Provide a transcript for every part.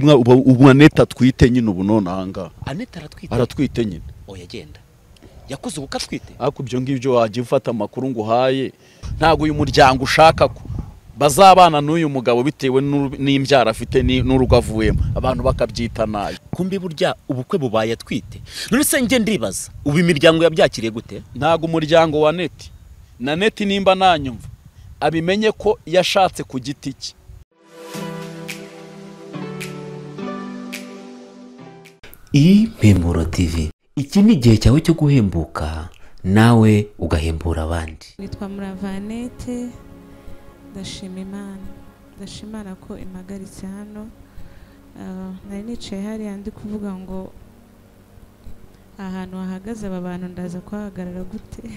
niyo undi mwa ubu anete atwite nyine ubu none ahangaha anete aratwite? Aratwite nyine. Oya agenda yakoze ubukwe atwite? Ariko ibyo ngibyo wajya ufata amakuru ngo uhaye. Ntabwo uyu muryango ushaka ko bazabana n'uyu mugabo bitewe n'imbyaro afite n'urugo avuyemo. Abantu bakabyita nabi kumbi burya ubukwe bubaye atwite. None se njye ndibaza ubu imiryango yabyakiriye gute? Ntabwo umuryango wa neti na neti nimba nanyumva abimenye ko yashatse ku giti cye. Impemburo tv iki ni igihe cyawe cyo guhembuka nawe ugahembura abandi. Nitwa muravanete ndashima imana. Ndashima imana ko impagaritse hano. Ah, nari nicaye hariya ndi kuvuga ngo ahantu hahagaze aba bantu ndaza kuhahagarara gute?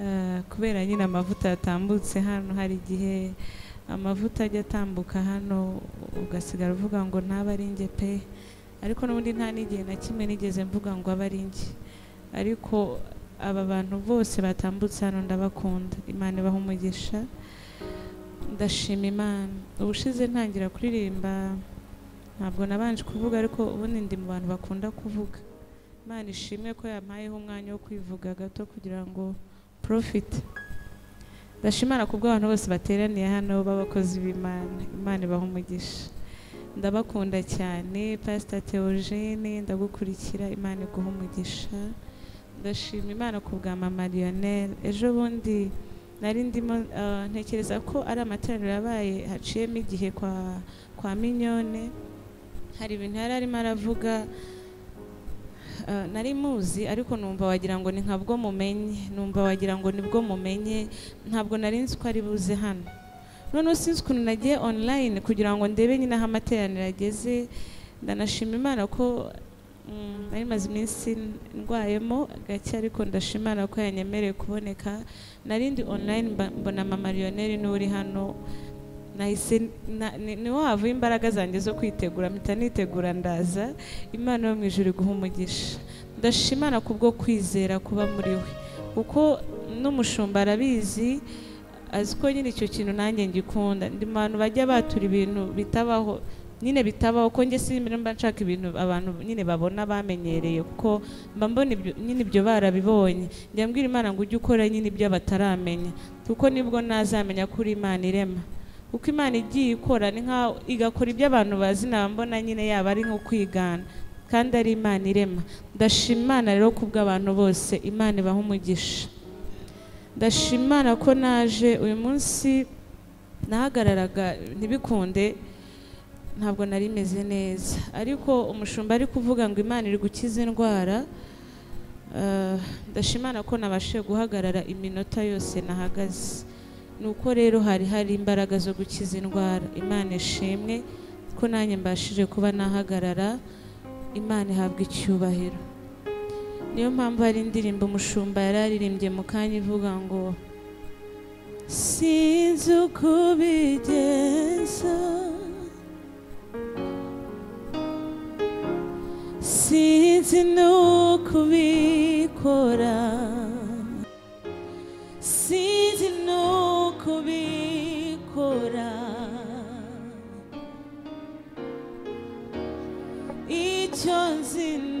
Ah, kubera nyine amavuta yatambutse hano hari igihe amavuta ajya atambuka hano ugasigara uvuga ngo ntaba ari njye pe. Ariko n'ubundi nta n'igihe na kimwe nigeze mvuga ngo abe ari njye. Ariko aba bantu bose batambutse hano ndabakunda. Imana ibaha umugisha. Ndashima imana. Ubushize ntangira kuririmba ntabwo nabanje kuvuga ariko ubundi ndi mu bantu bakunda kuvuga. Imana ishimwe ko yampayeho umwanya wo kwivuga gato kugira ngo profit. Ndashimana ku bw'abantu bose bateraniye hano b'abakozi b'imana. Imana ibaha umugisha. Ndabakunda cyane pasita teogene ndagukurikira imana iguha umugisha. Ndashima imana ku bwa mama lionel. Ejo bundi nari ndimo ah, ntekereza ko ari amateraniro yabaye haciyemo igihe kwa kwa minyone. Hari ibintu yari arimo aravuga. Ah, nari muzi ariko numva wagira ngo ni nkabwo mumenye. Numva wagira ngo ni bwo mumenye. Ntabwo nari nzi ko ari buze hano. Noneho sinzi ukuntu nagiye online kugira ngo ndebe nyine aho amateraniro ageze ndanashima imana ko mm, nari maze iminsi ndwayemo gake ariko ndashima imana ko yanyemereye kuboneka. Narindi online mbona mama Lionel ni we uri hano. Nahise na- ni wavuye imbaraga zanjye zo kwitegura mpita nitegura ndaza. Imana yo mu ijuru iguha umugisha. Ndashimana kubwo kwizera kuba muri we. Kuko n'umushumba arabizi azi ko nyine icyo kintu nanjye ngikunda. Ndi mu bantu bajya batura ibintu bitabaho nyine bitabaho ko njye simbere mba nshaka ibintu abantu nyine babona bamenyereye kuko mba mbona nyine ibyo barabibonye. Njya mbwira imana ngo ujye ukora nyine ibyo bataramenya. Kuko ni bwo nazamenya ko uri imana irema. Kuko imana igiye ikora ni nkaho igakora ibyo abantu bazi mbona nyine yaba ari nko kwigana. Kandi ari imana irema. Ndashima imana rero ku bw'abantu bose. Imana ibaha umugisha. Ndashima imana ko naje uyu munsi. Nahagararaga ntibikunde. Ntabwo nari meze neza. Ariko umushumba ari kuvuga ngo imana iri gukiza indwara Ah, ndashimana ko nabashije guhagarara iminota yose nahagaze. Ni uko rero hari hari imbaraga zo gukiza indwara. Imana ishimwe ko nanjye mbashije kuba nahagarara. Imana ihabwa icyubahiro. Niyo mpamvu hari indirimbo umushumba yari aririmbye mu kanya ivuga ngo sinzi uko ubigenza sinzi n'uko ubikora. Sinzi n'uko ubikora. Icyo nzi ni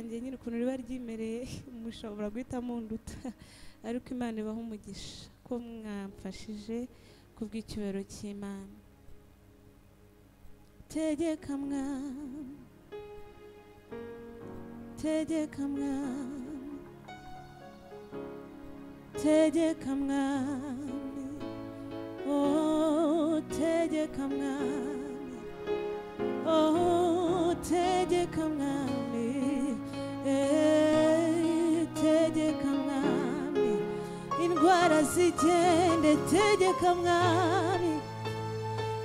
ryanjye nyine ukuntu riba ryimereye mushobora guhita munduta. Ariko imana ibaha umugisha ko mwamfashije kubw'icyubahiro cy'imana. Tegeka mwami tegeka mwami tegeka mwami oh tegeka mwami oh tegeka mwami tegeka mwami indwara zigende tegeka mwami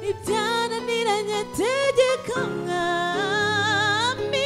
ibyananiranye tegeka mwami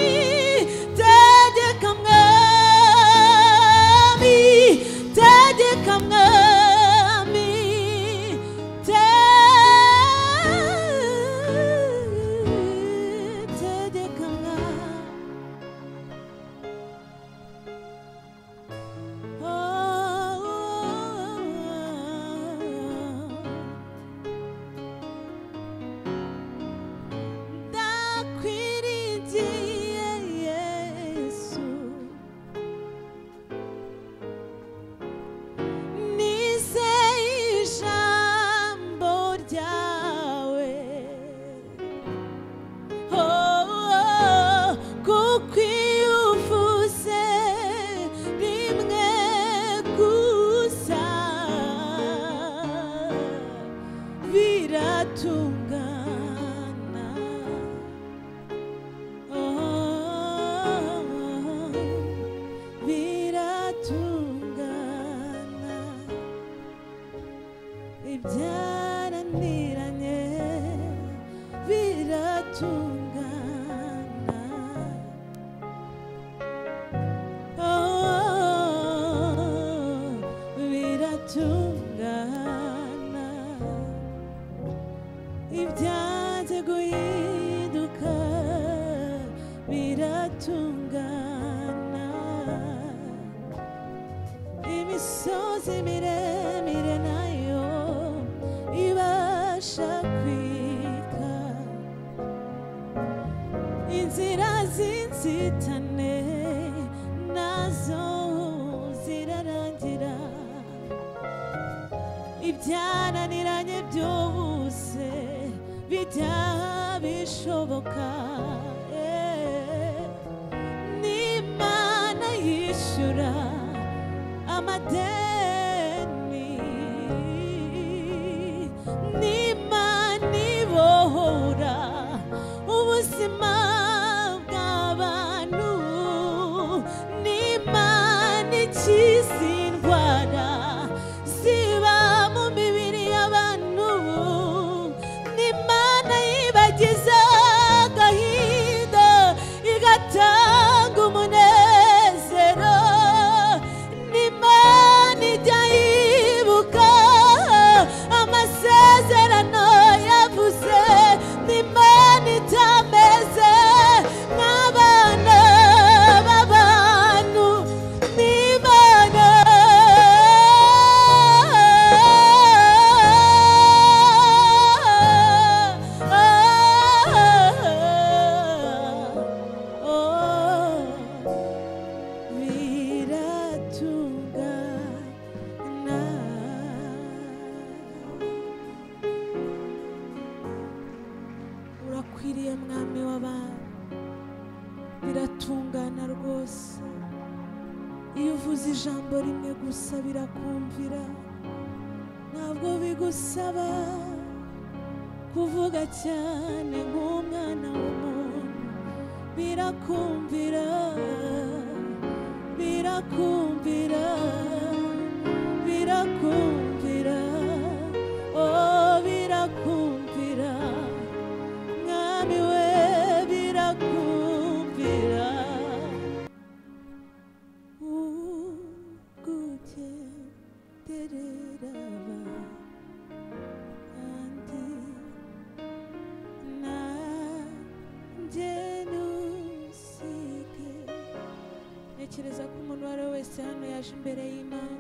ntekereza ko umuntu uwo ari we wese hano yaje imbere y'imana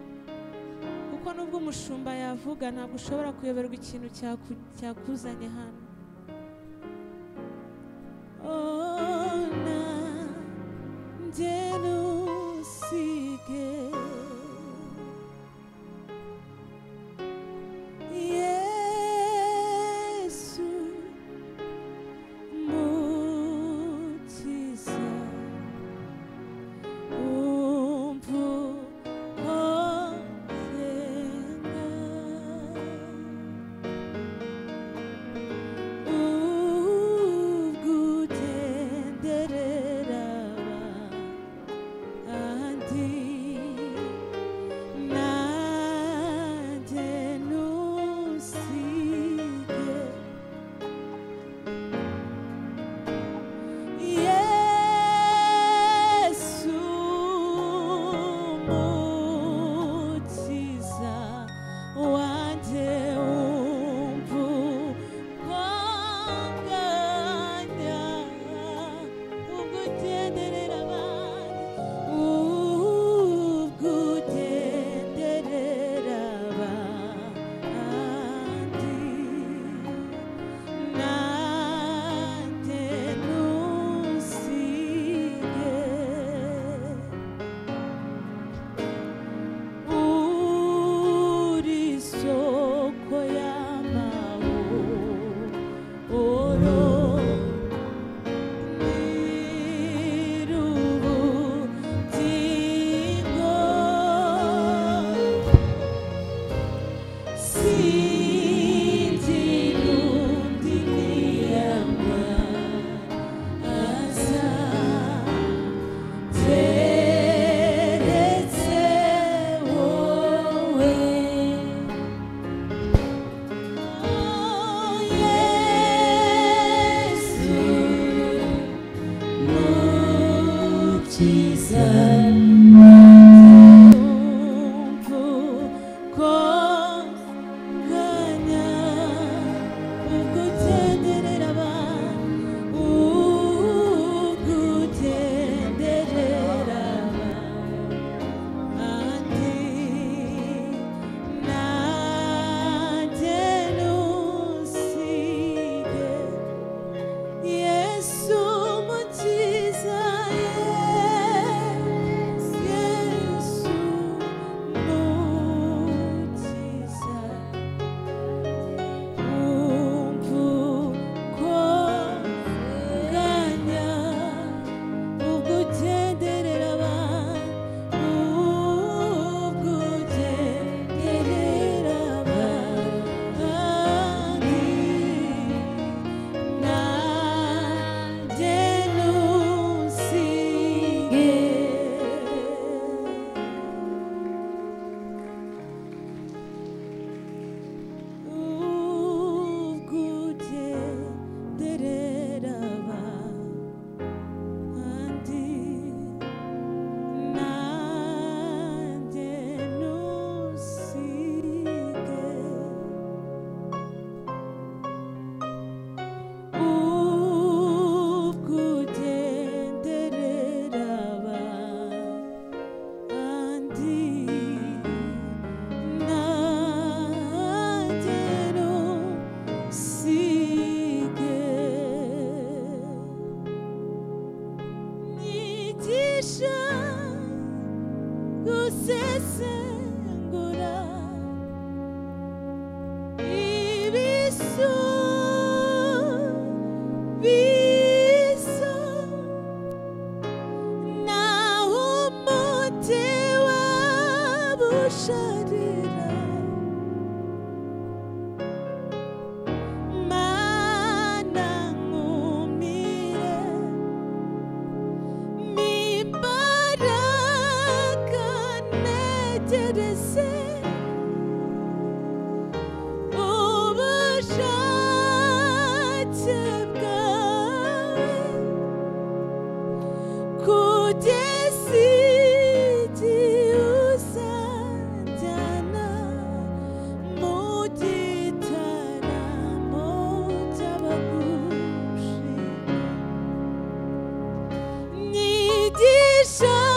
kuko nubwo umushumba yavuga ntabwo ushobora kuyoberwa ikintu cyaku- cyakuzanye hano дышать.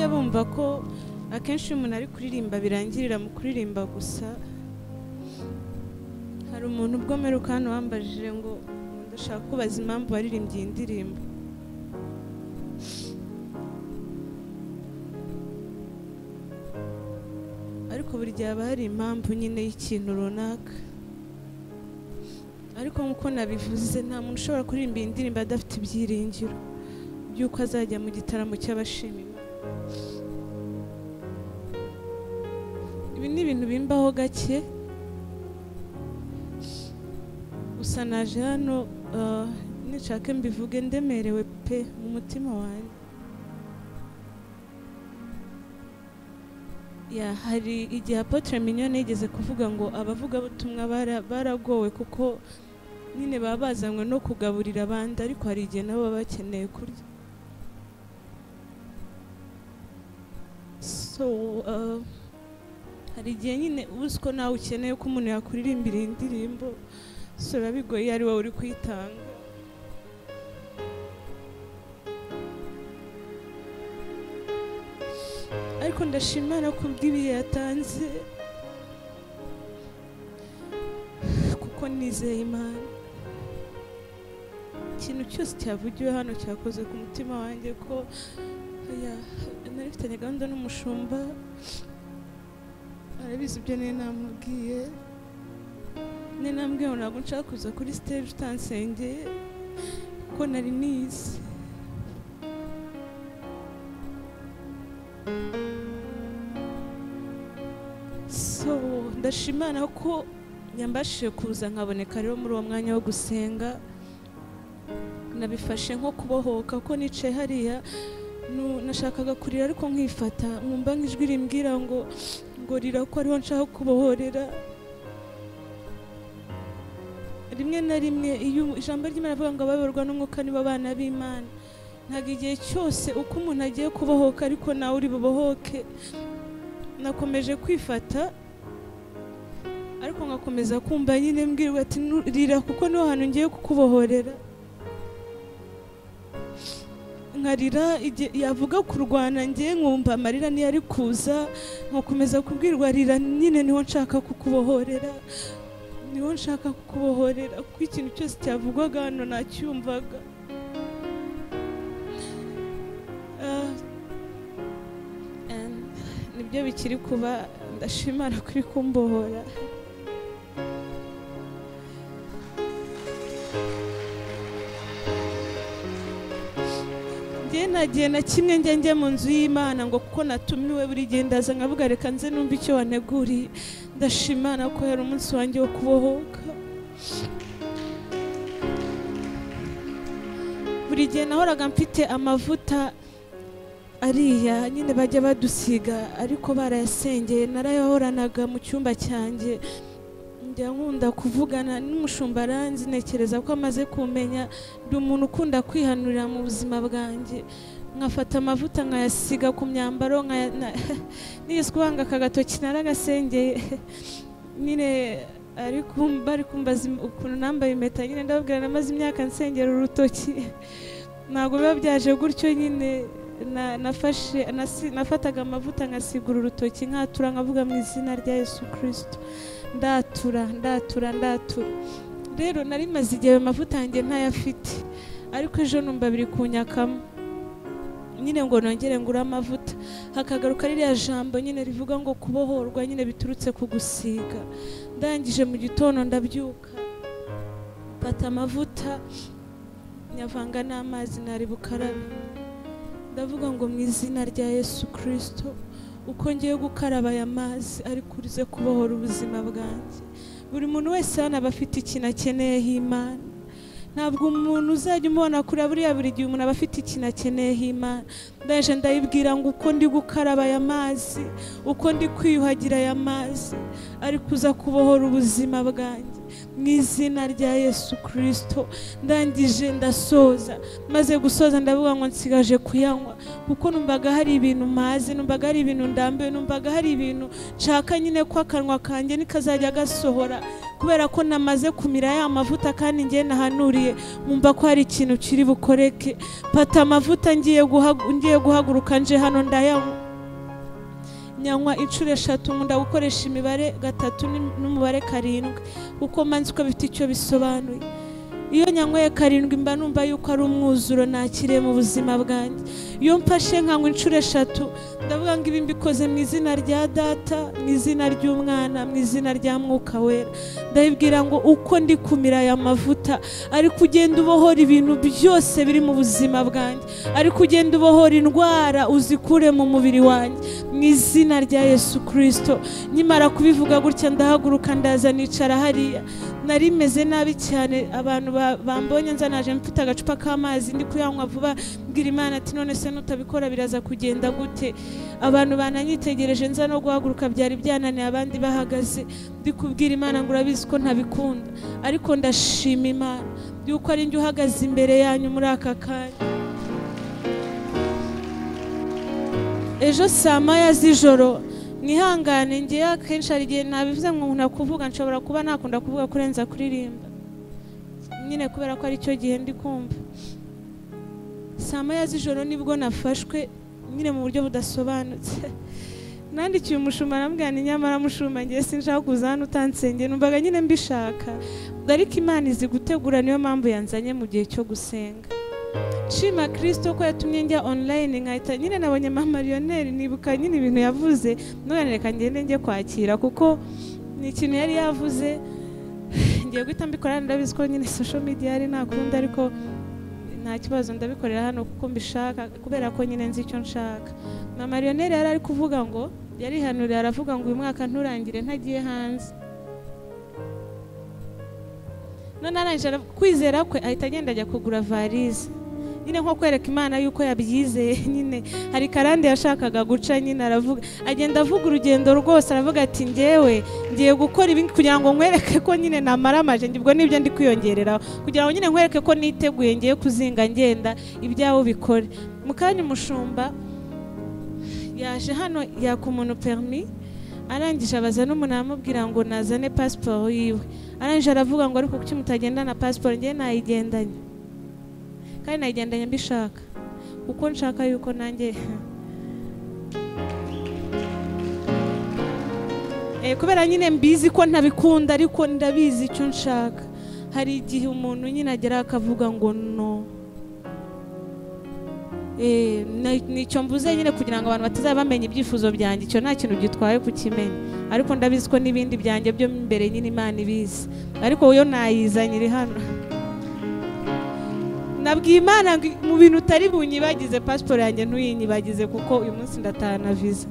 Bajya bumva ko akenshi iyo umuntu ari kuririmba birangirira mu kuririmba gusa. Hari umuntu ubwo mperuka hano wambajije ngo ndashaka kubaza impamvu waririmbye iyi ndirimbo. Ariko buri gihe haba hari impamvu nyine y'ikintu runaka. Ariko nk'uko nabivuze nta muntu ushobora kuririmba iyi ndirimbo adafite ibyiringiro by'uko azajya mu gitaramo cy'abashima Imana ibi ni ibintu bimbaho gake. Gusa naje hano ah, nishake mbivuge ndemerewe pe mu mutima wanjye. Hari igihe apotre mignone yigeze kuvuga ngo abavugabutumwa bara- baragowe kuko nyine baba bazanywe no kugaburira abandi ariko hari igihe nabo baba bakeneye kurya. So uh, hari igihe nyine uzi ko nawe ukeneye ko umuntu yakuririmbira iyi ndirimbo so biba bigoye iyo ari wowe uri kuyitanga. Ariko ndashimana ku bw'ibihe yatanze kuko nizeye imana. Ikintu cyose cyavugiwe hano cyakoze ku mutima wanjye ko ya nari mfitanye gahunda n'umushumba arabizi ibyo nari namubwiye. Nari namubwiye ngo ntabwo nshaka kuza kuri stage utansengeye kuko nari nize. So ndashimana ko yambashije kuza nkaboneka rero muri uwo mwanya wo gusenga. Nabifashe nko kubohoka ko nicaye hariya. Nashakaga kurira ariko nkifata nkumva nk'ijwi rimbwira ngo ngo rira ko ariho nshaka kubohorera. Rimwe na rimwe iyo ijambo ry'imana rivuga ngo abayoborwa n'umwuka nibo abana b'imana. Ntabwo igihe cyose uko umuntu agiye kubohoka ariko nawe uri bubohoke. Nakomeje kwifata ariko ngakomeza kumva nyine mbwirwa ati "Nu- rira kuko ni ho hantu ngiye kukubohorera. Nkarira yavuga kurwana ngiye nkumva amarira niyo ari kuza nkakomeza kubwirwa rira nyine ni ho nshaka kukubohorera ni ho nshaka kukubohorera kuko ikintu cyose cyavugwaga hano nacyumvaga. Ah, ni byo bikiri kuba ndashimara kuri kumbohora. Nta na kimwe njya mu nzu y'imana ngo kuko natumiwe buri gihe ndaza nkavuga reka nze numva icyo waneguriye ndashimana ko yari umunsi wanjye wo kubohoka. Buri gihe nahoraga mfite amavuta ariya nyine bajya badusiga ariko barayasengeye narayahoranaga mu cyumba cyanjye. Njya nkunda kuvugana n'umushumba aranzi ntekereza ko amaze kumenya. Ndi umuntu ukunda kwihanurira mu buzima bwanjye. Nkafata amavuta nkayasiga ku myambaro kubanga aka gatoki naragasengeye nyine bari kumbaza ukuntu nambaye impeta. Nyine ndababwira namaze imyaka nsengera urutoki. Ntabwo biba byaje gutyo nyine. Na- nafashe nafataga amavuta ngasigura urutoki. Nkatura nkavuga mu izina rya yesu kirisito ndatura ndatura ndatura. Rero nari maze igihe ayo mavuta yanjye ntayafite. Ariko ejo numva biri kunyakamo nyine ngo nongere ngure amavuta. Hakagaruka ririya jambo nyine rivuga ngo kubohorwa nyine biturutse ku gusiga. Ndangije mu gitondo ndabyuka. Mfata amavuta nyavanga n'amazi nari bukarabe. Ndavuga ngo mu izina rya yesu kirisito uko ngiye gukaraba aya mazi ariko urize kubohora ubuzima bwanjye. Buri muntu wese hano aba afite ikintu akeneyeho imana ntabwo umuntu uzajya umubona kure buriya buri gihe umuntu aba afite ikintu akeneyeho imana ndaje ndayibwira ngo uko ndi gukaraba aya mazi uko ndi kwiyuhagira aya mazi ariko uza kubohora ubuzima bwanjye. Mu izina rya yesu kirisito ndangije ndasoza. Maze gusoza ndavuga ngo nsigaje kuyanywa kuko numvaga hari ibintu mazi numvaga hari ibintu ndambiwe numvaga hari ibintu nshaka nyine ko akanwa kanjye nikazajya gasohora. Kubera ko namaze kumira ya mavuta kandi ngiye nahanuriye nkumva ko hari ikintu kiri bukoreke. Mfata amavuta ngiye guhaguruka nje hano ndayanywa. Nyanywa inshuro eshatu nkunda gukoresha imibare gatatu n'umubare karindwi kuko manzi ko bifite icyo bisobanuye. Iyo nyanyweye karindwi mba numva yuko ari umwuzuro nakiriye mu buzima bwanjye. Iyo mfashe nkanywa inshuro eshatu ndavuga ngo ibi mbikoze mu izina rya data mu izina ry'umwana mu izina rya mwuka wera. Ndabibwira ngo uko ndi kumira aya mavuta ariko ugenda ubohora ibintu byose biri mu buzima bwanjye. Ariko ugenda ubohora indwara uzikure mu mubiri wanjye. Mu izina rya yesu kirisito nkimara kubivuga gutya ndahaguruka ndaza nicara hariya. Nari meze nabi cyane abantu ba- bambonye nzanaje mfite agacupa k'amazi ndi kuyanywa vuba. Mbwira imana ati none se nutabikora biraza kugenda gute? Abantu bananyitegereje nza no guhaguruka byari byananiye abandi bahagaze. Ndi kubwira imana ngo urabizi ko ntabikunda. Ariko ndashima imana. Yuko ari njye uhagaze imbere yanyu muri aka kanya. Ejo saa moya z'ijoro mwihangane ngewe akenshi hari igihe nabivuze ngo nkunda kuvuga nshobora kuba nakunda kuvuga kurenza kuririmba. Nyine kubera ko ari cyo gihe ndi kumva saa moya z'ijoro ni bwo nafashwe nyine mu buryo budasobanutse. Nandikiye umushumba arambwira ni nyamara mushumba ngiye sinshaka kuza hano utansengeye numvaga nyine mbishaka ariko imana izi gutegura niyo mpamvu yanzanye mu gihe cyo gusenga. Nshima kirisito ko yatumye njya online nkahita nyine nabonye mama Lionel nibuka nyine ibintu yavuze. None reka ngende njye kwakira kuko ni ikintu yari yavuze. Ngiye guhita mbikora ndabizi ko nyine social media yari ntakunda ariko nta kibazo ndabikorera hano kuko mbishaka kubera ko nyine nzi icyo nshaka. Mama Lionel yari ari kuvuga ngo yarihanuriye aravuga ngo uyu mwaka nturangire ntagiye hanze. None arangije ara- kwizera kwe ahita agenda ajya kugura varize nyine nko kwereka imana yuko yabyizeye nyine. Hari karande yashakaga guca nyine aravuga agenda avuga urugendo rwose aravuga ati ngewe ngiye gukora ibi kugira ngo nkwereke ko nyine namara amajenge ubwo ni byo ndi kwiyongereraho. Kugira ngo nyine nkwereke ko niteguye ngiye kuzinga ngenda ibyawe ubikore mu kanya umushumba yaje hano yaka umuntu perimi arangije abaza n'umuntu aramubwira ngo nazane pasiporo yiwe. Arangije aravuga ngo ariko kuki mutagendana pasiporo ngewe nayigendanye kandi nayigendanye mbishaka kuko nshaka yuko nanjye Eh, kubera nyine mbizi ko ntabikunda ariko ndabizi icyo nshaka. Hari igihe umuntu nyine agera akavuga ngo no. Eh, ni cyo mvuze nyine kugira ngo abantu batazaba bamenya ibyifuzo byanjye. Icyo nta kintu gitwaye kukimenya. Ariko ndabizi ko n'ibindi byanjye byo mo imbere nyine imana ibizi. Ariko yo nayizanye iri hano. Nabwiye imana mu bintu utari bunyibagize pasiporo yanjye ntuyinyibagize kuko uyu munsi ndataha na viza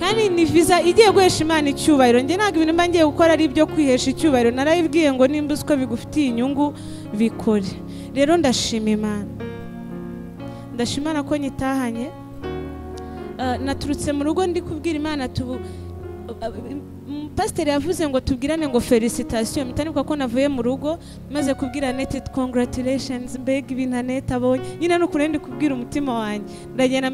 kandi ni viza igiye guhesha imana icyubahiro. Njye ntabwo ibintu mba ngiye gukora ari ibyo kwihesha icyubahiro. Narayibwiye ngo nimba uzi ko bigufitiye inyungu bikore. Rero ndashima imana. Ndashima imana ko nyitahanye. Ah, naturutse mu rugo ndi kubwira imana tubu pasiteri yavuze ngo tubwirane ngo felicitasiyo mutanibuka ko navuye mu rugo maze kubwira anete congratulations mbega ibintu anete abonye. Nyine ni ukuri ndi kubwira umutima wanjye. Ndagenda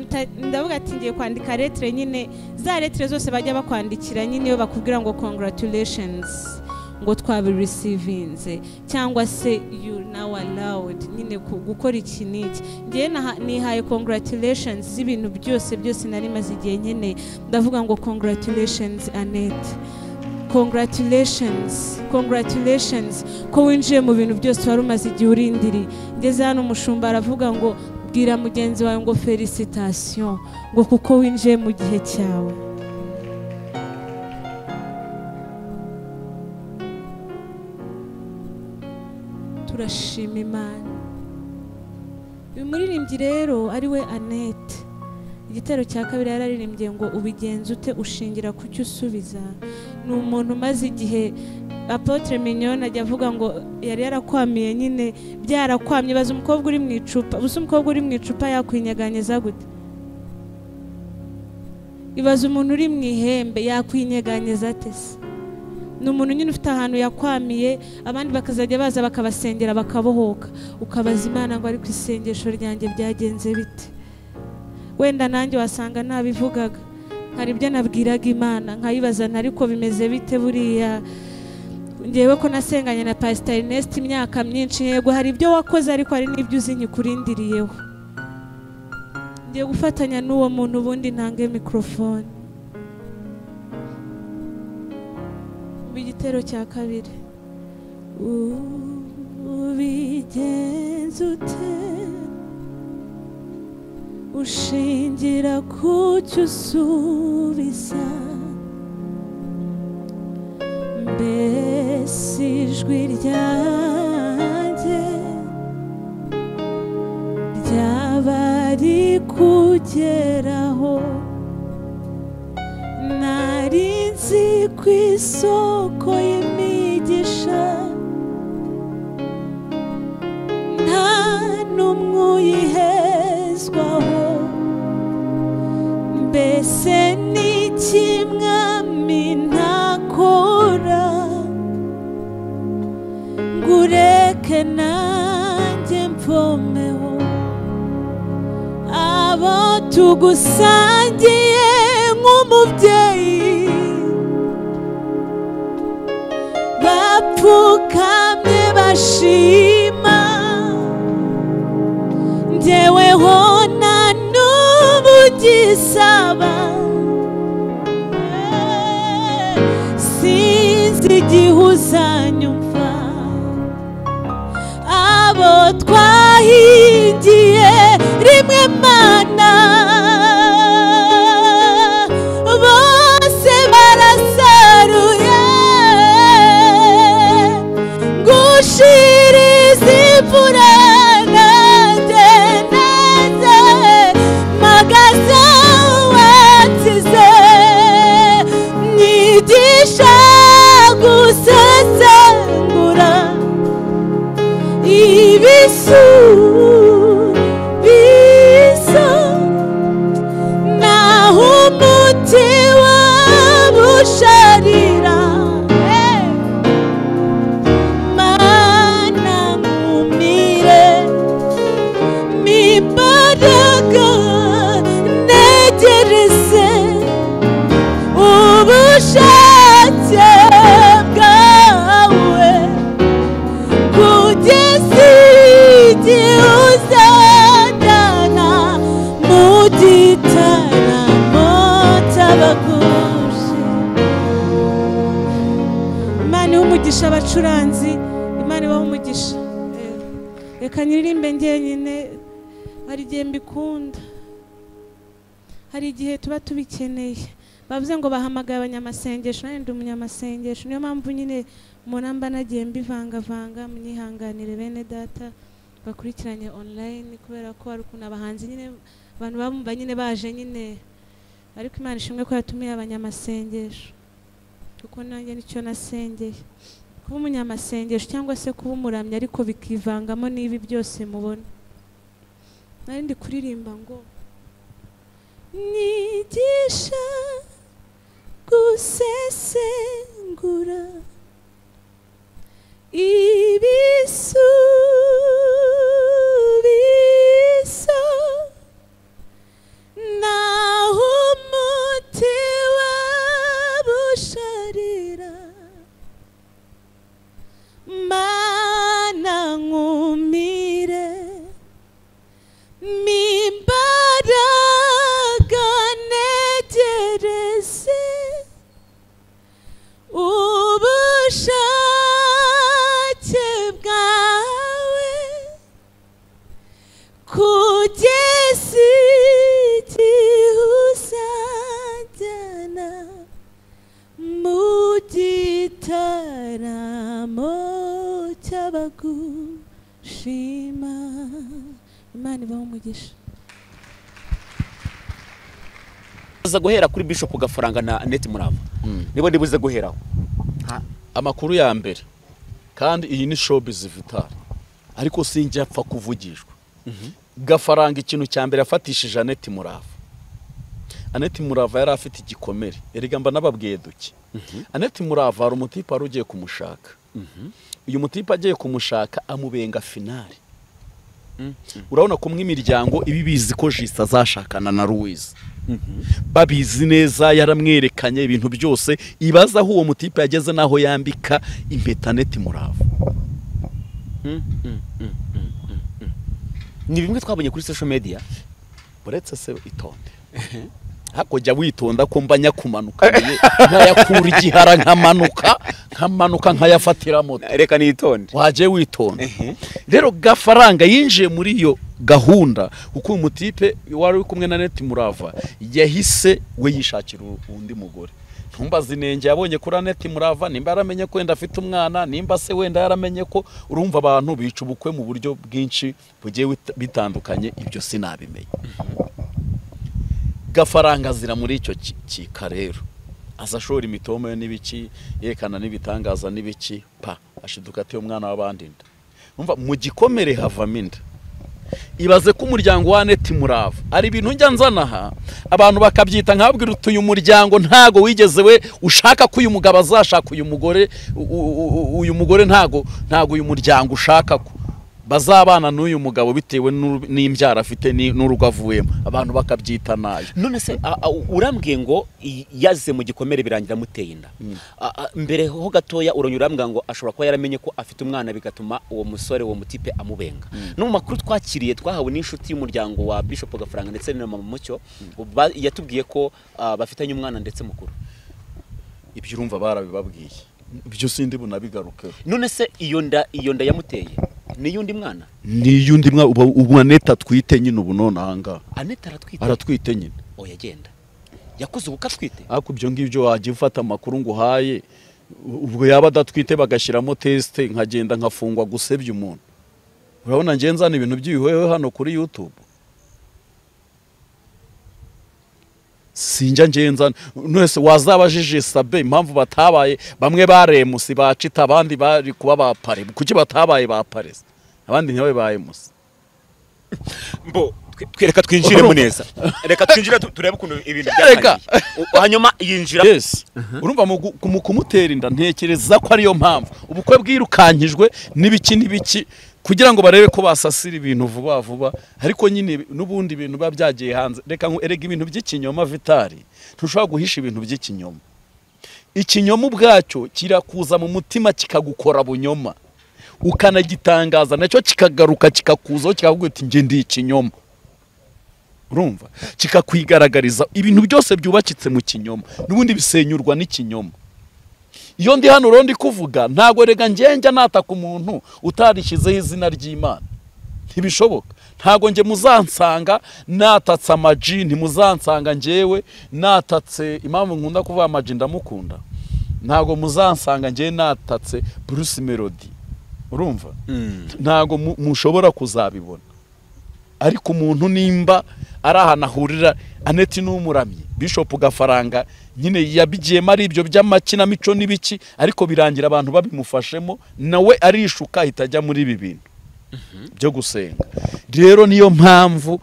ndavuga ati ngiye kwandika letire nyine. Za letire zose bajya bakwandikira nyine iyo bakubwira ngo congratulations. Ngo twabirisivinze cyangwa se you now allowed nyine gukora iki n'iki. Ngewe nihaye congratulations z'ibintu byose byose nari maze igihe nkeneye ndavuga ngo congratulations Annette. Congratulations congratulations. Ko winjiye mu bintu byose wari umaze igihe urindiriye ngeze hano umushumba aravuga ngo bwira mugenzi wawe ngo felicitation ngo kuko winjiye mu gihe cyawe. Turashima imana. Uyu muririmbyi rero ari we anete igitero cya kabiri yararirimbye ngo ubigenza ute ushingira ku cyo usubiza? Ni umuntu umaze igihe apotre mignone ajya avuga ngo yari yarakwamiye nyine byarakwamye. Baza umukobwa uri mu icupa gusa umukobwa uri mu icupa yakwinyeganyeza gute? Ibaza umuntu uri mu ihembe yakwinyeganyeza ate se? Ni umuntu nyine ufite ahantu yakwamiye abandi bakazajya baza bakabasengera bakabohoka. Ukabaza imana ngo ariko isengesho ryanjye byagenze bite? Wenda nanjye wasanga nabivugaga. Hari ibyo nabwiraga imana nkayibaza nti ariko bimeze bite buriya? Ngewe ko nasenganye na pasita Ernest imyaka myinshi yego hari ibyo wakoze ariko hari n'ibyo uzi nyikurindiriyeho. Ngiye gufatanya n'uwo muntu ubundi ntange mikorofone mu igitero cya kabiri. Ubigenza ute ushingira ku cyo usubiza mbese ijwi ryanjye ryaba rikugeraho. Ku isoko y'imigisha. Nta n'umwe uyihezwaho. Mbese ni kimwami abo tugusangiye nk'umubyeyi. Machine. Tubikeneye bavuze ngo bahamagaye abanyamasengesho nanjye umunyamasengesho. Niyo mpamvu nyine umuntu mba nagiye mbivangavanga munyihanganire bene data bakurikiranye online kubera ko hari ukuntu abahanzi nyine abantu bamva nyine baje nyine. Ariko imana ishimwe ko yatumiye abanyamasengesho. Kuko nanjye ni cyo nasengeye. Kuba umunyamasengesho cyangwa se kuba umuramyi ariko bikivangamo n'ibi byose mubona. Nari ndi kuririmba ngo nyigisha gusesengura ibisubizo uza guhera kuri bishop gafaranga na Annette Murava nibo ndibuze guheraho amakuru ya mbere. Kandi iyi ni showbiz vital ariko sinjya apfa kuvugishwa. Gafaranga ikintu cya mbere yafatishije Annette Murava. Annette Murava yari afite igikomere. Erega mba nababwiye duke. Annette Murava hari umutipe wari ugiye kumushaka. Uyu mutipe agiye kumushaka amubenga finale. Urabona ko imiryango iba ibizi ko jisita azashakana na Louise. Babizi neza yaramwerekanye ibintu byose ibaza aho uwo mutipe yageze n'aho yambika impeta Annette Murava ni bimwe twabonye kuri social media? Uretse se itonde. Hakujya witonda ko mba nyakumanuka nkayakura igihara nkamanuka nkamanuka nkayafatira moto. Reka nitonde. Wagiye witonda. Rero gafaranga yinjiye muri iyo gahunda kuko uyu mutipe wari uri kumwe na neti murava yahise we yishakira undi mugore. Ntumbaze inenge yabonye kuri aneti murava nimba yaramenye ko wenda afite umwana nimba se wenda yaramenye ko urumva abantu bica ubukwe mu buryo bwinshi bugiye bitandukanye ibyo sinabimenya. Gafaranga azira muri icyo kika rero. Ashora imitoma n'ibiki yerekana n'ibitangaza n'ibiki pa ashiduka atiye umwana w'abandi inda mu gikomere havamo inda. Ibaze ko umuryango wa neti murava ari ibintu njya nzana aha abantu bakabyita nkabwira uti uyu muryango ntago wigeze we ushaka ko uyu mugabo azashaka uyu mugore uyu mugore ntago ntago uyu muryango ushaka ko. Bazabana n'uyu mugabo bitewe n'imbyaro afite n'urugo avuyemo. Abantu bakabyita nabi none se urambwiye ngo yaze mu gikomere birangira amuteye inda mbere ho gatoya urongera urambwira ngo ashobora kuba yaramenye ko afite umwana bigatuma uwo musore uwo mutipe amubenga. No mu makuru twakiriye twahawe n'inshuti y'umuryango wa bishop gafaranga ndetse na mama mucyo yatubwiye ko bafitanye umwana ndetse mukuru. Ibyo urumva barabibabwiye. Ibyo sindi bunabigarukeho none se iyo nda iyo nda yamuteye? Ni iy'undi mwana? Ni iy'undi mwana ubu aneta atwite nyine ubu none ahangaha aneta aratwite? Aratwite nyine. Oya agenda yakoze ubukwe atwite? Ariko ibyo ngibyo wajya ufata amakuru ngo uhaye ubwo yaba adatwite bagashyiramo tesite nkagenda nkafungwa gusebya umuntu. Urabona nzana ibintu by'ibihweho hano kuri yutube sinjya ngenza wese wazabajije sabe impamvu batabaye. Bamwe baremusi bacita abandi bari kuba ba pare kuki batabaye ba paresi abandi ntibabe ba emusi mbo reka twinjiremo neza reka twinjire turebe ukuntu ibintu Reka. byatangiye hanyuma yinjira. Yes. Urumva mu kumutera inda ntekereza ko ariyo mpamvu. Ubukwe bwirukankijwe n'ibiki n'ibiki. Kugira ngo barebe ko basasira ibintu vuba vuba ariko nyine n'ubundi ibintu biba byagiye hanze. Reka erega ibintu by'ikinyoma vitari ntushobora guhisha ibintu by'ikinyoma. Ikinyoma ubwacyo kirakuza mu mutima kikagukora bunyoma. Ukanagitangaza na cyo kikagaruka kikakuzaho kikavuga ati njye ndi ikinyoma. Urumva? Kikakwigaragariza. Ibintu byose byubakitse mu kinyoma. N'ubundi bisenyurwa n'ikinyoma. Iyo ndi hano rero ndi kuvuga ntabwo rega njya nataka umuntu utarishyizeho izina ry'imana. Ntibishoboka. Ntabwo njye muzansanga natatse amaji ntimuzansanga njyewe natatse impamvu nkunda kuvuga amaji ndamukunda. Ntabwo muzansanga njyewe natatse bruce melody. Urumva? Ntabwo mu- mushobora kuzabibona. Ariko umuntu nimba ari ahantu ahurira aneti n'umuramyi bishop gafaranga nyine yabigiyemo ari ibyo by'amakinamico n'ibiki ariko birangira abantu babimufashemo nawe arishuka ahita ajya muri ibi bintu byo gusenga. Rero niyo mpamvu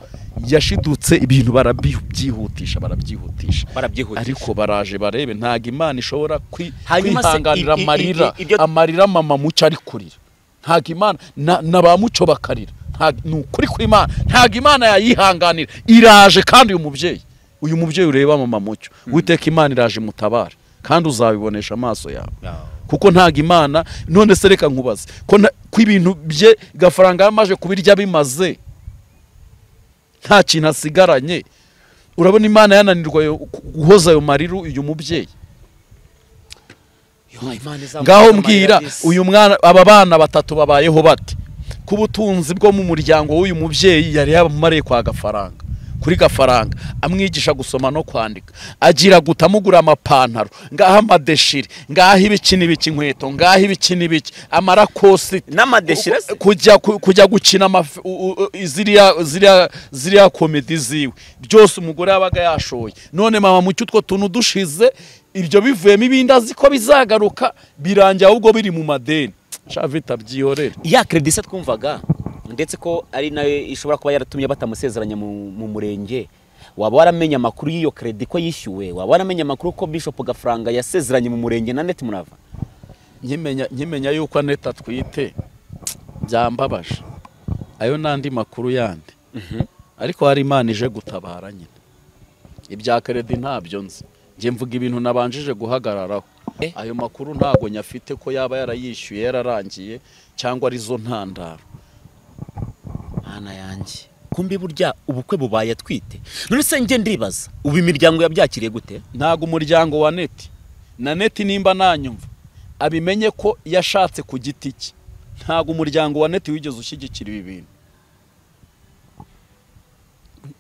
yashidutse ibintu barabyihutisha barabyihutisha. Barabyihutisha. Ariko baraje barebe ntabwo imana ishobora kwihanganira amarira amarira mama muco ari kurira. Ntabwo imana na, ba muco bakarira. Ni ukuri kw'imana. Ntabwo imana yayihanganira. Iraje kandi uyu mubyeyi. Uyu mubyeyi ureba mama mucyo witeka imana iraje mutabare kandi uzabibonesha amaso yawe. Kuko ntabwo imana none se reka nkubaze ko ibintu bye gafaranga yamaje kubirya bimaze nta kintu asigaranye. Urabona imana yananirwa guhoza ayo marira uyu mubyeyi. Ngaho mbwira uyu mwana aba bana batatu babayeho bate? Ku butunzi bwo mu muryango w'uyu mubyeyi yari yabamariye kwa gafaranga. Kuri gafaranga. Amwigisha gusoma no kwandika. Agira guta amugura amapantaro. Ngaho amadeshiri. Ngaho ibiki n'ibiki inkweto. Ngaho ibiki n'ibiki. Amarakositi n'amadeshire se? Kujya ku- kujya gukina ziriya komedi ziwe. Byose umugore yabaga yashoye. None mama mucyo utwo tuntu dushize ibyo bivuyemo ibindi azi ko bizagaruka birangira ahubwo biri mu madeni. Shavita byihorere. Ya kredi se twumvaga? Ndetse ko ari na yo ishobora kuba yaratumye batamusezeranya mu, mu murenge. Waba waramenye amakuru y'iyo kredi ko yishyuwe waba waramenye amakuru ko bishop gafaranga yasezeranye mu murenge na net murava? Nkimenya yuko aneta atwite. Byambabaje. Ayo n'andi makuru yandi. Ariko hari imana ije gutabara nyine. Ibya keredi ntabyo nzi. Njye mvuga ibintu nabanjije guhagararaho. Eh? ayo makuru ntago nyafite ko yaba yarayishyuye yararangiye cyangwa ari zo ntandaro. Mana yanjye. Kumbi burya ubukwe bubaye atwite none se njye ndibaza ubu imiryango yabyakiriye gute? Ntago umuryango wa neti na neti nimba nanyumva. Abimenye ko yashatse ku giti cye. Ntago umuryango wa neti wigeze ushyigikira ibi bintu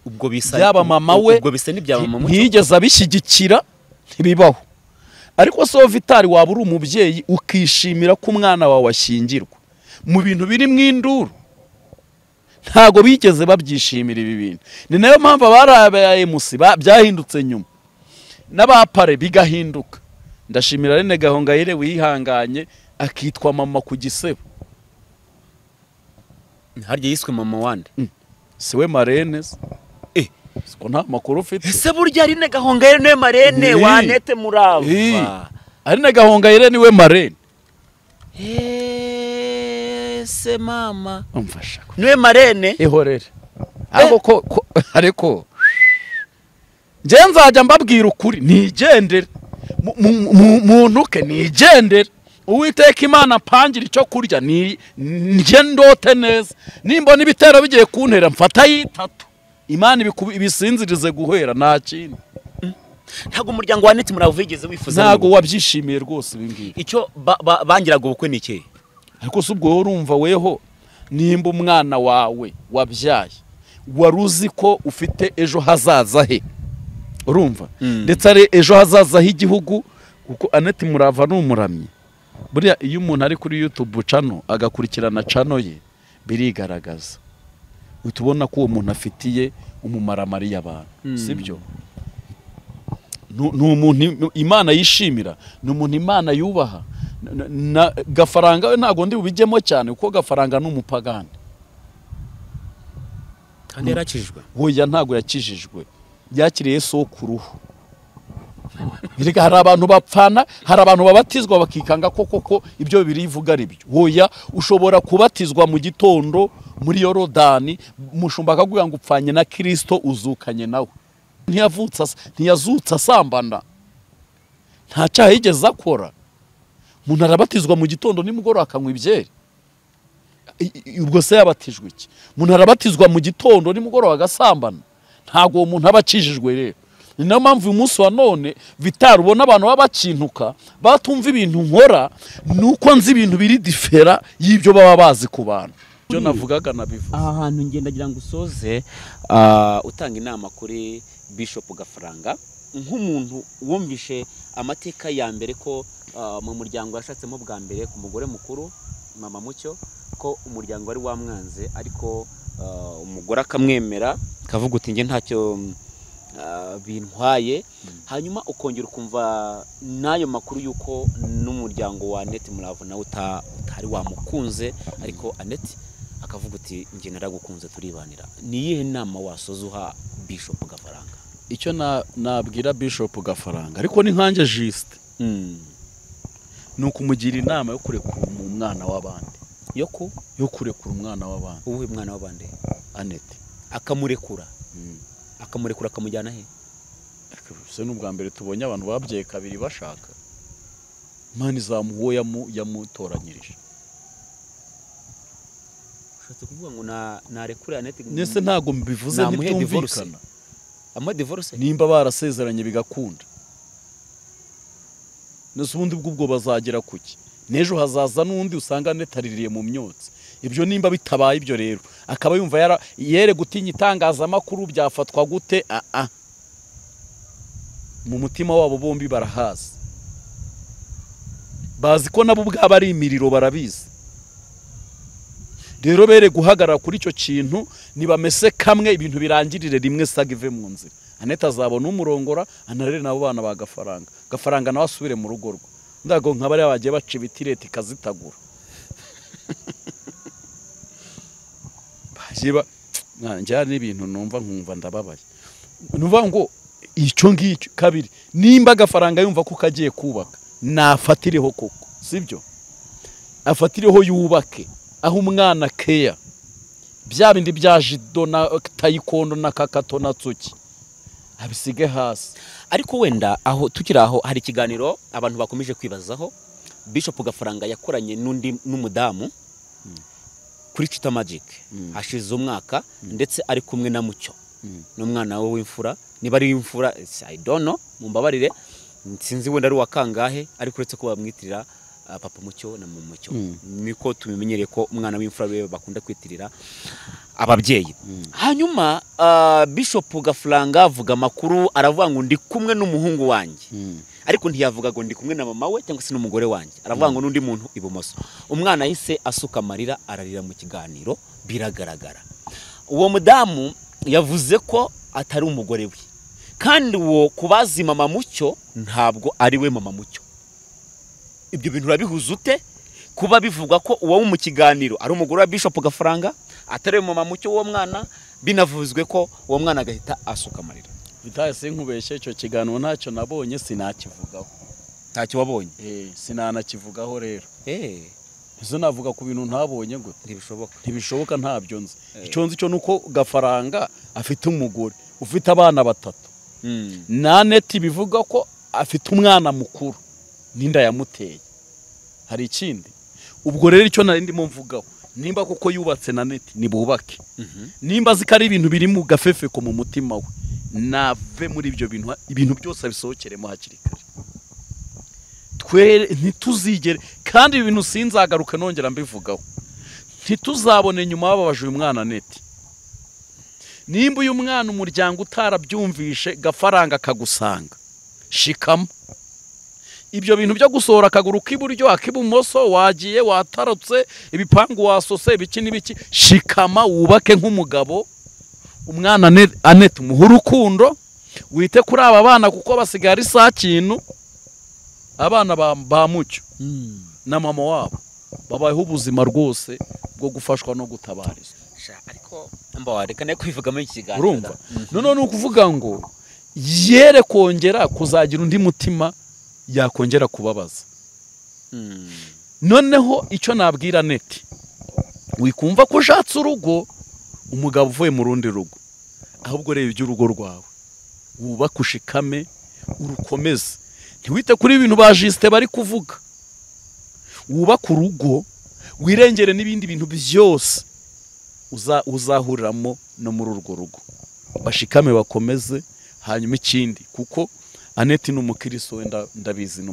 ubwo bisa Byaba mama we, ubwo bisa n'ibyaba mama mucyo ntiyigeze abishyigikira ntibibaho. Ariko so vitari waba uri umubyeyi ukishimira ko umwana wawe ashyingirwa. Mu bintu biri mu induru ntago bigeze babyishimira ibi bintu. Ni na yo mpamvu abari emusi byahindutse nyuma. N'abapare bigahinduka. Ndashimira rene gahongayire wihanganye akitwa mama ku gisebo. Harya yiswe mama wande? Siwe marene? Eh. siko nta makuru ufite. Ese burya rine gahongayire ni we marene Eh. wa nete Eh. murava arine gahongayire ni we marene. Ese mama. Umfasha ni we marene. Ihorere. Ariko ko ko- ariko njye nzajya mbabwira ukuri nigendere. Mu- mu- mu- muntuke nigendere. Uwiteka imana mpangira icyo kurya ni njye ndote neza. Nimbona ibitero bigiye kuntera mfata yitatu imana ibisinzirize guhera nta kindi. Ntabwo umuryango wa nete murava wigeze wifuza ntabwo wabyishimiye rwose ibi ngibi. Icyo ba- ba- bangiraga ubukwe ni ikihe? Ariko si ubwo urumva weho nimba umwana wawe wabyaye wari uzi ko ufite ejo hazaza he? Urumva? Mm. ndetse ari ejo hazaza h'igihugu kuko aneti murava ni umuramyi. Buriya iyo umuntu ari kuri yutubu cano agakurikirana cano ye birigaragaza. Uhita ubona ko uwo muntu afitiye umumaramarira abantu Mm. sibyo? Ni umuntu imana yishimira ni umuntu imana yubaha gafaranga we ntabwo ndi bubijyemo cyane kuko gafaranga ni umupagani. Kandi yarakijijwe? Hoya ntabwo yakijijwe. Yakiriye so ku ruhu. Hari abantu bapfana hari abantu babatizwa bakikanga ko koko ibyo bibiri ivuga ari byo. Hoya ushobora kubatizwa mu gitondo muri yorodani mushumba akakubwira ngo upfanye na kirisito uzukanye nawe ntiyazutse asambana. Nta cyaha yigeze akora. Umuntu arabatizwa mu gitondo nimugoroba akanywa ibyeri. Ubwo se yabatijwe iki? Umuntu arabatizwa mu gitondo nimugoroba agasambana. Ntabwo uwo muntu aba akijijwe rero. Ni na yo mpamvu uyu munsi wa none vitari ubona abantu baba bakintuka batumva ibintu nkora ni uko nzi ibintu biri difera y'ibyo baba bazi ku bantu. Ibyo navugaga nabivuze. Aha hantu ngenda ngira ngo usoze ah, utanga inama kuri bishop gafaranga nk'umuntu wumvishe amateka ya mbere ko mu muryango yashatsemo bwa mbere ku mugore mukuru mama mucyo ko umuryango wari wamwanze ariko ah, umugore akamwemera akavuga uti njye ntacyo ah, bintwaye. Hanyuma ukongera ukumva n'ayo makuru y'uko n'umuryango wa anete muravu nawe uta- utari wamukunze ariko anete akavuga uti njye naragukunze turibanira. Ni iyihe nama wasoza uha bishop gafaranga? Icyo na- nabwira bishop gafaranga ariko ni nkanjye jisite ni ukumugira inama yo kurekura umwana w'abandi. Yo ku yo kurekura umwana w'abandi. Uwuhe mwana w'abandi? Anete akamurekura? Mm. akamurekura akamujyana he? Se n'ubwa mbere tubonye abantu babyaye kabiri bashaka. Imana izamuha uwo yamu- yamutoranyirije. Ushatse kuvuga ngo na narekure anete ndetse ntabwo mbivuze ntibyumvikana amuhe divorce? Nimba barasezeranye bigakunda. Ndetse ubundi bw'ubwo bazagera kuki n'ejo hazaza n'undi usanga netaririye mu myotsi. Ibyo nimba bitabaye ibyo rero. Akaba yumva yere gutinya itangazamakuru byafatwa gute? Ah ah mu mutima wabo bombi barahazi bazi ko nabo ubwabo ari imiriro barabizi. Rero bere guhagarara kuri icyo kintu nibamese kamwe ibintu birangirire rimwe saga ive mu nzira. Anete azabona umurongora anarere nabo bana ba gafaranga. Gafaranga nawe asubire mu rugo rwe. Ndago nka bariya bagiye baca ibiti leta ikazitagura njyana n'ibintu numva nkumva ndababaye. Nuvuga ngo icyo ngicyo kabiri nimba agafaranga yumva ko kagiye kubaka nafatireho koko sibyo? Afatireho yubake aho umwana keya. Bya bindi bya jido na tayikondo na kakato na tsuki. Abisige hasi. Ariko wenda aho tukiri aho hari ikiganiro abantu bakomeje kwibazaho bishop gafaranga yakoranye n'undi n'umudamu kuri Chita Magic. Hashize umwaka ndetse ari kumwe na Mucyo. N'umwana we w'imfura. Niba ari imfura I don't know mumbabarire. Sinzi wenda ari uwa kangahe ariko uretse ko bamwitirira papa Mucyo na mama Mucyo. Niko tubimenyereye ko umwana w'imfura we bakunda kwitirira ababyeyi. Hanyuma uh, bishop gafaranga avuga amakuru aravuga ngo ndi kumwe n'umuhungu wanjye. Ariko ntiyavuga ngo ndi kumwe na mama we cyangwa se n'umugore wanjye. Aravuga ngo n'undi muntu ibumoso. Umwana yahise asuka amarira ararira mu kiganiro biragaragara. Uwo mudamu yavuze ko atari umugore we. Kandi uwo kubazi mama mucyo ntabwo ari we mama mucyo. Ibyo bintu urabihuza ute? Kuba bivugwa ko uwo mu kiganiro ari umugore wa bishop gafaranga atari mama mucyo w'uwo mwana binavuzwe ko uwo mwana agahita asuka amarira. Bitahise nkubeshye icyo kiganiro ntacyo nabonye sinakivugaho. Ntacyo wabonye? Eh, sinanakivugaho rero. Eh. Ese navuga ku bintu ntabonye gute ntibishoboka. Ntibishoboka ntabyo nzi. Icyo nzi cyo ni uko gafaranga afite umugore ufite abana batatu. Mm. na neti bivuga ko afite umwana mukuru. N'inda yamuteye. Hari ikindi. Ubwo rero icyo nari ndimo mvugaho nimba koko yubatse na neti nibubake nimba azi ko ari ibintu biri mu gafefeko mu mutima we nave muri ibyo bintu ibintu byose abisohokeremo hakiri kare. Twe ntituzigere kandi ibi bintu sinzagaruka nongera mbivugaho. Ntituzabone nyuma bababaje uyu mwana neti nimba uyu mwana umuryango utarabyumvishe gafaranga akagusanga shikamo. Ibyo bintu byo gusohora akaguru k'iburyo ak'ibumoso wagiye watarutse ibipangu wasose ibiki n'ibiki shikama wubake nk'umugabo umwana ane- anete umuhe urukundo wite kuri aba bana kuko basigaye ari saa kintu abana ba, mucyo na mama wabo. Babayeho ubuzima rwose bwo gufashwa no gutabarizwa. Sha, ariko mba reka na yo kwivugamo iki kiganiro. Urumva? Da. noneho ni ukuvuga ngo yere kongera kuzagira undi mutima yakongera kubabaza. Mm. noneho icyo nabwira neti wikumva ko ushatse urugo umugabo uvuye mu rundi rugo. Ahubwo reba iby'urugo rwawe. Wubake ushikame urukomeze. Ntiwite kuri ibintu ba jisite bari kuvuga. Wubake urugo wirengere n'ibindi bintu byose uza- uzahuriramo no muri urwo rugo. Bashikame bakomeze hanyuma ikindi kuko aneti ni wenda ndabizi ni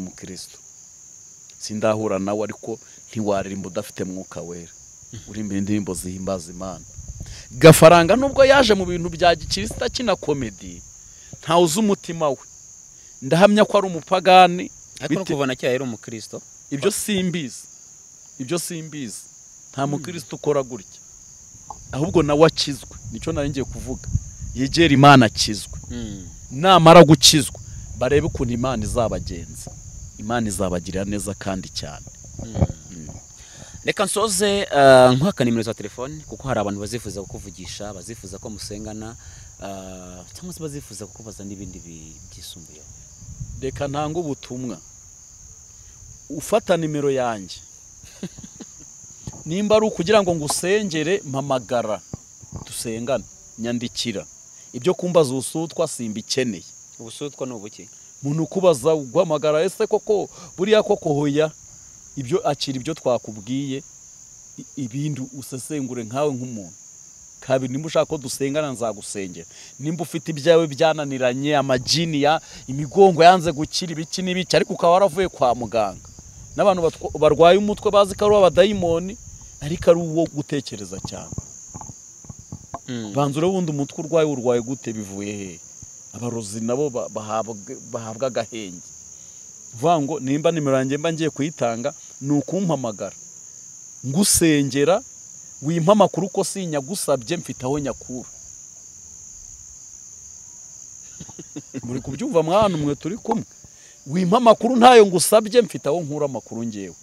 sindahura nawe ariko ntiwaririmba udafite mwuka wera. Uririmba indirimbo zihimbaza imana. Gafaranga nubwo yaje mu bintu bya gikirisita kina komedi ntawe uzi umutima we. Ndahamya ko ari umupagani. Ariko no bite- kuva na kera yari umukristo. Ibyo simbizi. Ibyo simbizi. Nta mukristo ukora gutya. Ahubwo nawe akizwe. Nicyo nari ngiye kuvuga. Yegera imana akizwe. Mm. namara gukizwa. Barebe ukuntu imana izabagenza. Imana izabagirira neza kandi cyane. Reka nsoze eh, nkwaka nimero za telefone kuko hari abantu bazifuza kukuvugisha bazifuza ko musengana eh, cyangwa se bazifuza kukubaza n'ibindi bi- byisumbuyeho. Reka ntange ubutumwa. Ufata nimero yanjye. Nimba ari ukugira ngo ngusengere mpamagara. Dusengane. Nyandikira. Ibyo kumbaza ubusutwa simbikeneye ubusutwa ni ubuki umuntu ukubaza uguhamagara ese koko buriya koko hoya ibyo akira ibyo twakubwiye? Ibindi usesengure nkawe nk'umuntu. Kabiri nimba ushaka ko dusengana nzagusengera. Nimba ufite ibyawe byananiranye amajini ya imigongo yanze gukira ibiki n'ibiki ariko ukaba waravuye kwa muganga. N'abantu barwaye umutwe bazi ko ari uw'abadayimoni ariko ari uwo gutekereza cyane. Mm. banza ubundi umutwe urwaye urwaye gute bivuye he? Abarozi nabo ba- bahabwa agahenge vuga ngo nimba nimero yanjye mba ngiye kuyitanga ni ukumpamagara. Ngusengera wimpa amakuru ko sinyagusabye mfite aho nyakura. Muri kubyumva mwana umwe turi kumwe. Wimpa amakuru ntayo ngusabye mfite aho nkura amakuru ngewe.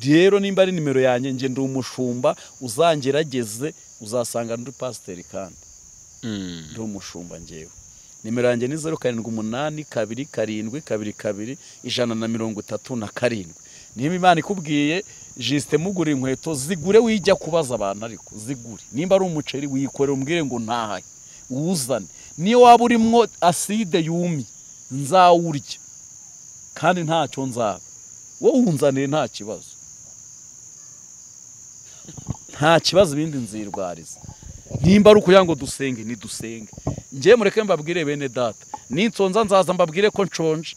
Rero nimba ari nimero yanjye nge ndi umushumba uzangerageze uzasanga ndi pasiteri kandi. Mm. ndi umushumba ngewe. Nimero yanjye ni zeru karindwi umunani kabiri karindwi kabiri kabiri ijana na mirongo itatu na karindwi. Niba imana ikubwiye jisite mugura inkweto zigure wijya kubaza abantu ariko zigure. Nimba ari umuceri wikorera umbwire ngo ntahaye uwuzane. Niyo waba urimo aside yumye nzawurya. Kandi ntacyo nzaba. Wowe wunzaniye nta kibazo. Nta kibazo ibindi nzirwariza. Nimba ari ukugira ngo dusenge nidusenge ngewe mureke mbabwire bene data. Ninsonza nzaza mbabwire ko nshonje.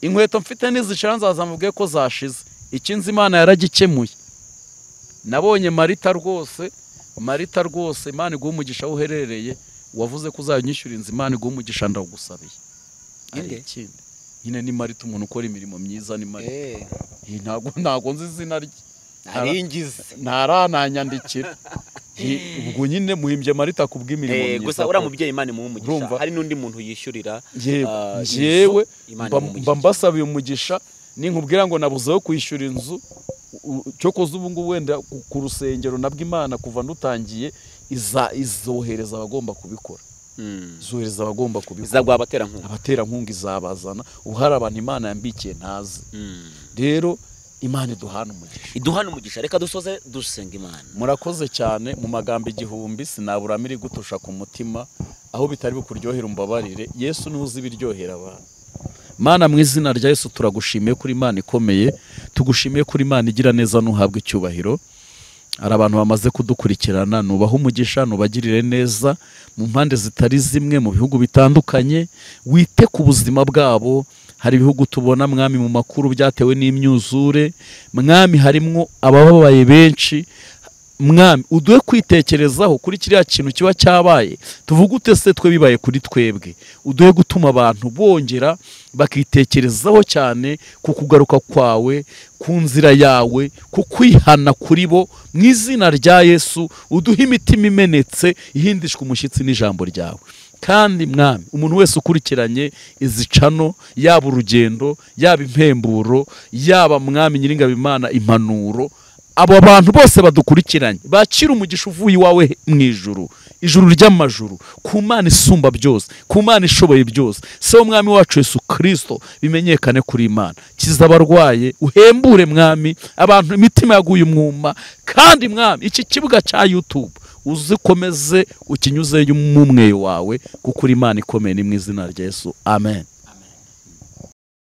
Inkweto mfite nizishira nzaza mbabwire ko zashize. Ikinzi imana yaragikemuye. Nabonye marita rwose marita rwose imana iguha umugisha aho uherereye wavuze ko uzanyishyura inzu imana iguha umugisha Inde? ikindi. Nyine ni marita umuntu ukora imirimo myiza ni marita. Eh, ntabwo nzi izina rye. Naringize ntarananyandikira ubwo nyine muhimbye marita ku bw'imirimo Eh, myiza. gusa uriya mubyeyi imana imuha umugisha hari n'undi muntu yishyurira yewe ah, Imana mba- mbasabiye umugisha ninkubwira ngo nabuzeho kwishyura inzu. U- cyokoze ubu ngubu wenda ku- rusengero nabwo imana kuva ndutangiye iza izohereza abagomba kubikora. Mm. izohereza abagomba kubikora. Izaguha abaterankunga. Abaterankunga izabazana. Ubu hari abantu imana yambikiye ntazi. Mm. rero imana iduhana umugisha. iduhane umugisha reka dusoze dusenga imana. Murakoze cyane mu magambo igihumbi sinaburamo iri gutusha ku mutima aho bitari bukuryohera umbabarire. Yesu ni we uzi ibiryohera abantu. Mana mu izina rya yesu turagushimiye kuri imana ikomeye tugushimiye kuri imana igira neza ntuhabwe icyubahiro. Hari abantu bamaze kudukurikirana nubaha umugisha nubagirire neza mu mpande zitari zimwe mu bihugu bitandukanye wite ku buzima bwabo hari ibihugu tubona mwami mu makuru byatewe n'imyuzure mwami harimwo abababaye benshi. Mwami uduhe kwitekerezaho kuri kiriya kintu kiba cyabaye tuvuge ute se twe bibaye kuri twebwe? Uduhe gutuma abantu bongera bakitekerezaho cyane ku kugaruka kwawe ku nzira yawe ku kwihana kuri bo mu izina rya yesu uduhe imitima imenetse ihindishwa umushyitsi n'ijambo ryawe. Kandi mwami umuntu wese ukurikiranye izi cano yaba urugendo yaba impemburo yaba mwami nyiringabimana impanuro abo bantu bose badukurikiranye. Bakira umugisha uvuye iwawe mu ijuru ijuru ry'amajuru ku mana isumba byose ku mana ishoboye byose. Se mwami wacu yesu kirisito bimenyekane kuri imana. Kiza abarwaye uhembure mwami abantu imitima yaguye umwuma. Kandi mwami iki kibuga cya yutube uzikomeze ukinyuzeyo umweyo wawe kuko uri imana ikomeye ni mu izina rya yesu. Amen.